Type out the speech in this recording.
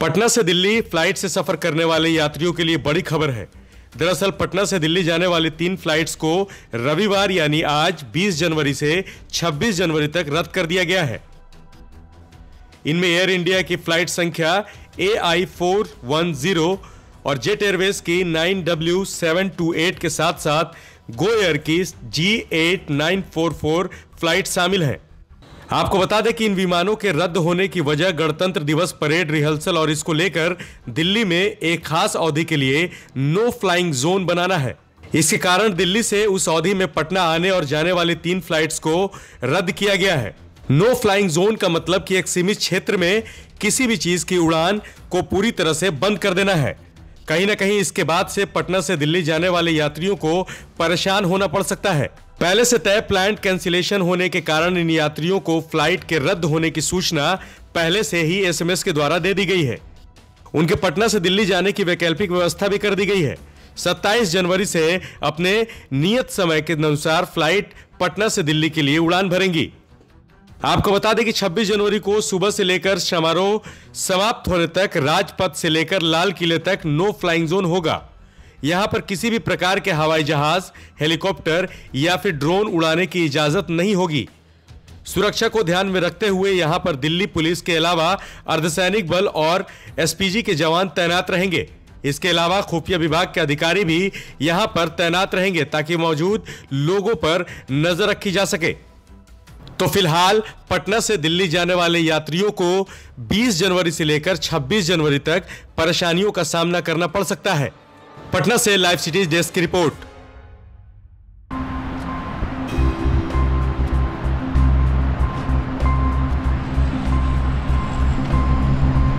पटना से दिल्ली फ़्लाइट से सफ़र करने वाले यात्रियों के लिए बड़ी खबर है। दरअसल पटना से दिल्ली जाने वाली तीन फ्लाइट्स को रविवार यानी आज 20 जनवरी से 26 जनवरी तक रद्द कर दिया गया है। इनमें एयर इंडिया की फ़्लाइट संख्या A I four one zero और जेट एयरवेज की nine W seven two eight के साथ साथ गो एयर की G eight nine four four flight शामिल हैं। आपको बता दें कि इन विमानों के रद्द होने की वजह गणतंत्र दिवस परेड रिहर्सल और इसको लेकर दिल्ली में एक खास अवधि के लिए नो फ्लाइंग जोन बनाना है। इसके कारण दिल्ली से उस अवधि में पटना आने और जाने वाली तीन फ्लाइट्स को रद्द किया गया है। नो फ्लाइंग जोन का मतलब कि एक सीमित क्षेत्र में किसी भी चीज़ की उड़ान को पूरी तरह से बंद कर देना है। कहीं ना कहीं इसके बाद से पटना से दिल्ली जाने वाले यात्रियों को परेशान होना पड़ सकता है। पहले से तय प्लान कैंसिलेशन होने के कारण इन यात्रियों को फ़्लाइट के रद्द होने की सूचना पहले से ही एसएमएस के द्वारा दे दी गई है। उनके पटना से दिल्ली जाने की वैकल्पिक व्यवस्था भी कर दी गई है। 27 जनवरी से अपने नियत समय के अनुसार फ़्लाइट पटना से दिल्ली के लिए उड़ान भरेंगी। आपको बता दें कि 26 जनवरी को सुबह से लेकर समारोह समाप्त होने तक राजपथ से लेकर लाल किले तक नो फ्लाइंग जोन होगा। यहाँ पर किसी भी प्रकार के हवाई जहाज़, हेलीकॉप्टर या फिर ड्रोन उड़ाने की इजाज़त नहीं होगी। सुरक्षा को ध्यान में रखते हुए यहाँ पर दिल्ली पुलिस के अलावा अर्धसैनिक बल और एसपीजी के जवान तैनात रहेंगे। इसके अलावा खुफिया विभाग के अधिकारी भी यहाँ पर तैनात रहेंगे ताकि मौजूद लोगों पर नज़र रखी जा सके। तो फ़िलहाल पटना से दिल्ली जाने वाले यात्रियों को 20 जनवरी से लेकर 26 जनवरी तक परेशानियों का सामना करना पड़ सकता है। पटना से लाइव सिटीज़ डेस्क की रिपोर्ट।